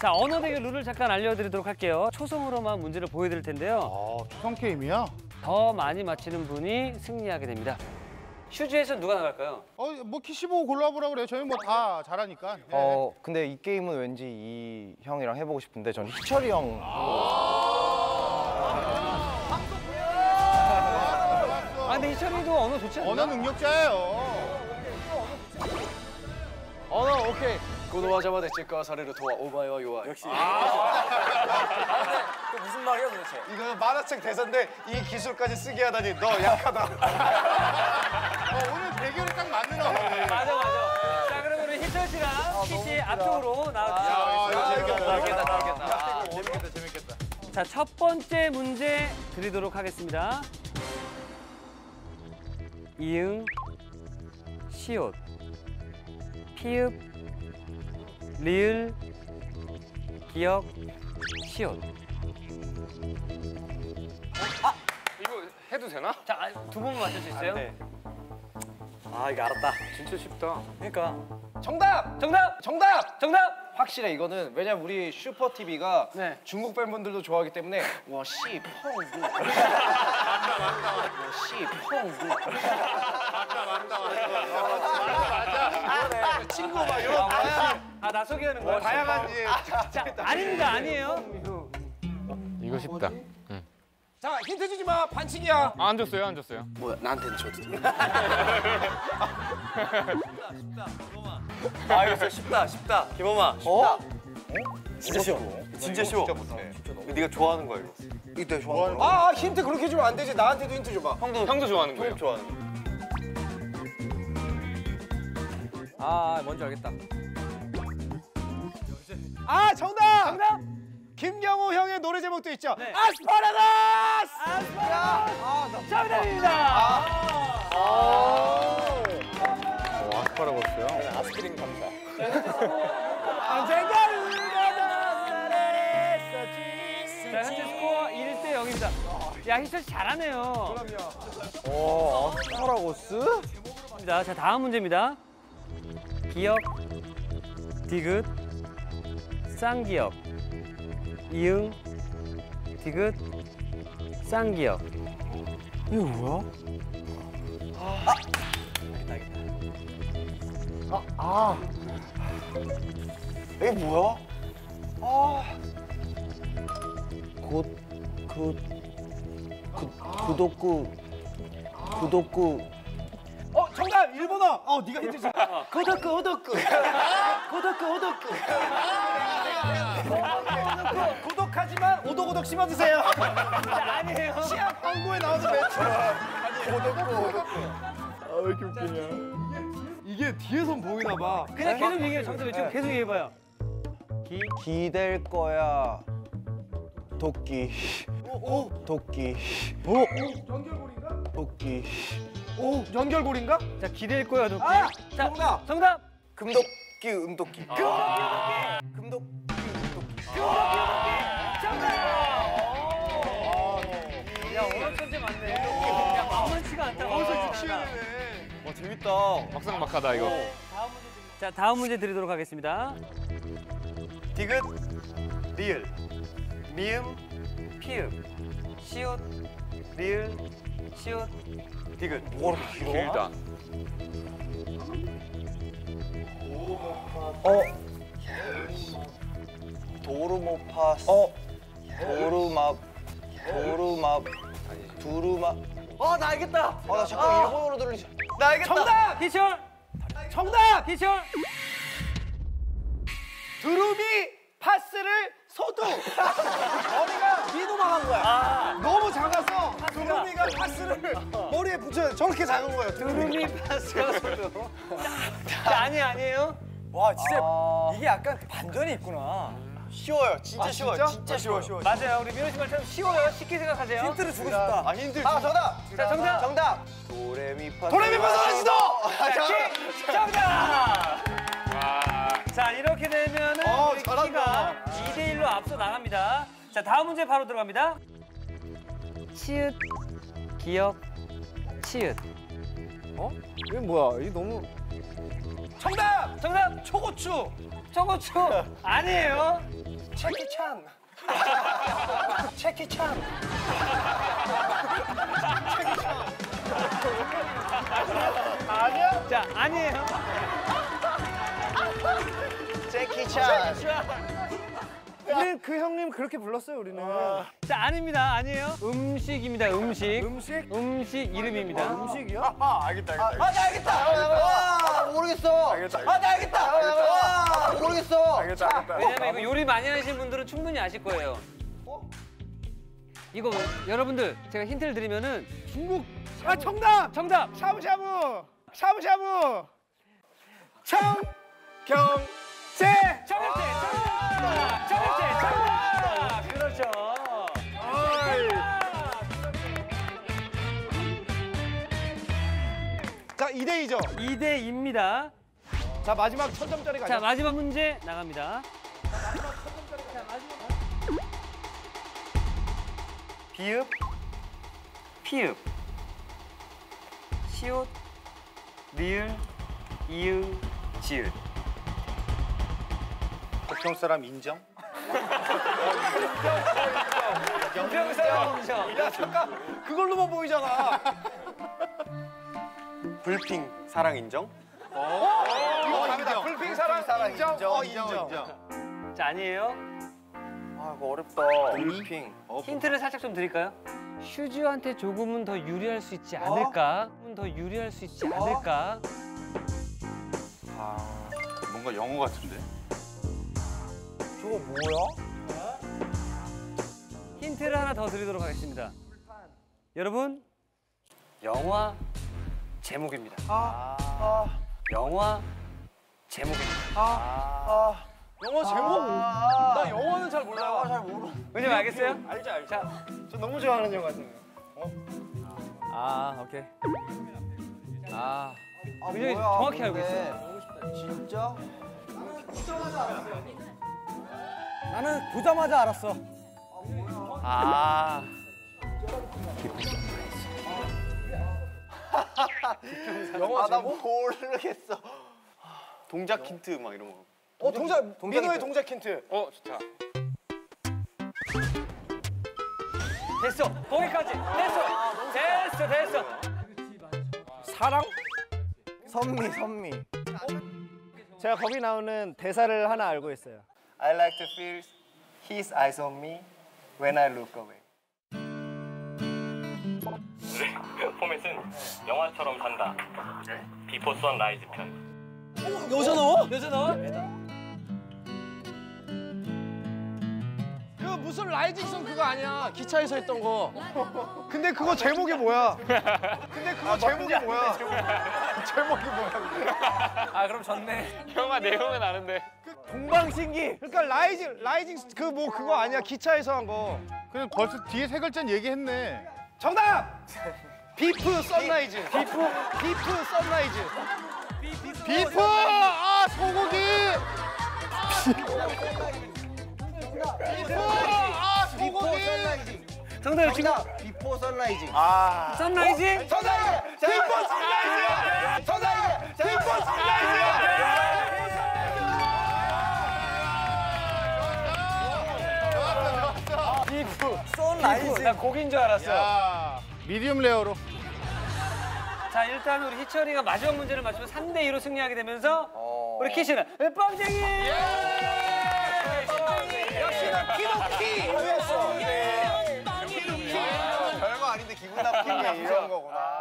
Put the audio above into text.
자, 언어 대결 룰을 잠깐 알려드리도록 할게요. 초성으로만 문제를 보여드릴 텐데요. 아, 초성 게임이야? 더 많이 맞히는 분이 승리하게 됩니다. 슈즈에서 누가 나갈까요? 어, 뭐 키시보 골라보라 그래요. 저희 뭐 다 잘하니까. 네. 어 근데 이 게임은 왠지 이 형이랑 해보고 싶은데 전 희철이 형 아, 근데 이철이도 언어 좋지 않나? 언어 능력자예요. 언어 오케이 この技までチェックされるとはお前は弱い 역시 그 무슨 말이야 도대체 이거 만화책 대사인데 이 기술까지 쓰게 하다니 너 약하다 어, 오늘 대결이 딱 맞는 어 맞아, 맞아. 자, 그러면 우리 희철 씨랑 키씨 앞쪽으로 아, 나와주세요. 이거 재밌겠다. 나오겠다 나오겠다 재밌겠다, 재밌겠다. 자, 첫 번째 문제 드리도록 하겠습니다. 이응, 시옷, 피읍, 리을, 기역, 시옷. 이거 해도 되나? 자, 아, 두 번만 맞출 수 있어요? 아 이거 알았다 진짜 쉽다 그러니까 정답! 정답! 정답! 정답! 확실해 이거는 왜냐면 우리 슈퍼 TV가 네. 중국 팬분들도 좋아하기 때문에 와 씨 펑구 와씨 펑구 친구 막 이런 아, 나 소개하는 거야? 다양한 이제 자, 아닙니다, 아니에요. 이거 쉽다. 자 힌트 주지 마 반칙이야. 아, 안 줬어요, 안 줬어요. 뭐야 나한테는 줘도 돼? 아 이거 진짜 쉽다 쉽다. 김범아 쉽다. 진짜 쉬워. 진짜 쉬워. 네가 좋아하는 거야 이거. 이때 좋아하는 거 아, 아 힌트 그렇게 주면 안 되지. 나한테도 힌트 줘봐. 형도 형도 좋아하는 거예요. 좋아하는 거 아 뭔지 알겠다 아 정답 정답! 김경호 형의 노래 제목도 있죠 네. 아스파라가스 아스파라거스! 정답입니다! 어, 아스파라거스요? 아스크림 감사 자, 현재 스코어 1대 0입니다. 야, 희철 씨 잘하네요. 오 아스파라거스? 자, 자, 다음 문제입니다. 기역, 디귿, 쌍기역, 이응, 디귿, 쌍기역. 이거 뭐야? 이게 뭐야? 곧, 그, 그, 구독구, 구독구. 어 정답 일본어 어 네가 힌트 줘 고덕구 오덕구 고덕구 오덕구 고독하지만 오독오독 씹어 드세요 아니에요. 치약 광고에 나오는 멘트 이게 뒤에선 보이나 봐 그냥 계속 얘기해요. 정답 외치고 계속 얘기해봐요. 기, 기댈 거야. 도끼. 오, 도끼. 연결고리인가? 도끼. 오 연결고리인가? 자, 기댈 거야, 도끼. 아 자, 정답 정답! 금도끼, 은도끼. 금도끼, 은도끼. 야, 언어 천재 맞네. 야, 만만치가 않다. 어서 와, 재밌다. 막상 막하다, 이거. 자, 다음 문제 드리도록 하겠습니다. 디귿, 리을. 미음, 피읍, 시옷, 리을, 시옷, 디귿. 와, 길어. 길다. 어. 도루모파스. 어. 도루맙. 도루맙. 두루맙. 어, 나 알겠다. 아, 나 잠깐 일본어로 들리지. 나 알겠다. 정답 희철! 정답 희철! 두루미 파스를 소두 머리가 미노망한 거야 너무 작아서 두루미가 파스를 돼 저렇게 작은 거예요 두루미 파스가 소도. 자, 아니, 아니에요? 와, 진짜 이게 약간 반전이 있구나. 쉬워요. 진짜 아, 쉬워요. 진짜? 진짜 쉬워, 쉬워. 맞아요. 우리 민호 씨 말처럼 쉬워요. 쉽게 생각하세요. 힌트를 주고 싶다. 아, 힌트. 아, 정답. 자, 정답! 정답. 도레미파. 도레미파솔라시도 자, 키! 정답! 자, 이렇게 되면은 어, 우리. 키가 2대 1로 앞서 나갑니다. 자, 다음 문제 바로 들어갑니다. 치읓, 기역, 치읓. 이게 뭐야? 이게 너무 정답 정답! 초고추 저거죠 아니에요. 체키 찬. 체키 찬. 자 아니에요. 제키 찬. 우 리그 형님 그렇게 불렀어요 우리는. 자 아닙니다. 아니에요. 음식입니다. 음식. 음식? 음식 이름입니다. 음식이야? 아 알겠다 알겠다. 아, 나 알겠다. 아, 모르겠어. 알겠다, 아, 나 알겠다. 아, 모르겠어. 알겠다 알겠다. 왜냐면 이거 요리 많이 하시는 분들은 충분히 아실 거예요. 이거 여러분들 제가 힌트를 드리면은 중국. 아 정답. 정답. 샤브샤브. 샤브샤브. 청경채. 2대 2죠. 2대 2입니다. 자 마지막 천 점짜리 가자. 자 마지막 문제 나갑니다. 비읍, 피읍, 시옷, 리을, 이응, 지읒. 보통 사람 인정? 영평사람 인정. 야 잠깐 그걸로만 보이잖아. 불핑, 사랑 인정? 이거 갑니다. 불핑 사랑, 사랑 인정. 인정, 어, 인정 인정. 인정. 자 아니에요. 아, 이거 어렵다. 불핑. 힌트를 살짝 좀 드릴까요? 슈즈한테 조금은 더 유리할 수 있지 않을까? 조금은 더 유리할 수 있지 않을까? 아 뭔가 영어 같은데. 저거 뭐야? 힌트를 하나 더 드리도록 하겠습니다. 여러분, 영화 제목입니다. 아, 영화 제목입니다. 아, 영어 제목? 아, 나 영어는 잘 몰라. 잘 모르. 왜냐면 알겠어요? 알지 알지. 자, 저 너무 좋아하는 영화잖아요. 아, 오케이. 아, 아, 뭐야, 정확히 알고 근데. 진짜? 나는 보자마자 알았어. 아. 영어 아, 나 제목? 모르겠어. 동작 힌트 막 이런 거. 어 동작, 동작 민호의. 동작 힌트. 어 좋다. 됐어. 거기까지. 됐어. 됐어, 됐어. 사랑? 선미, 선미. 제가 거기 나오는 대사를 하나 알고 있어요. I like to feel his eyes on me when I look away. 포맷은 영화처럼 산다. Before Sunrise 편. 여자 나와? 여자 나와? 그 무슨 rising sun 그거 아니야? 기차에서 했던 거. 근데 그거 제목이 뭐야? 근데 그거 제목이 뭐야? 제목이 뭐야? 아, 그럼 졌네. 영화 내용은 아는데. 동방신기. 그러니까 rising rising 그 뭐 그거 아니야? 기차에서 한 거. 그래 벌써 뒤에 세 글자는 얘기했네. 정답! beef sunrise. beef beef sunrise. beef! 아 소고기! beef! 아 소고기! 정답 정답! before sunrising. 아 sunrising? 정답! before sunrising! 정답! before beef. sunrising. 나 고기인 줄 알았어. 야 medium rare로. 자, 일단 우리 희철이가 마지막 문제를 맞추면 3대 2로 승리하게 되면서 우리 키씨는 뻥쟁이! 역시나 키노키. 별거 아닌데 기분 나쁜 게 이런 거구나.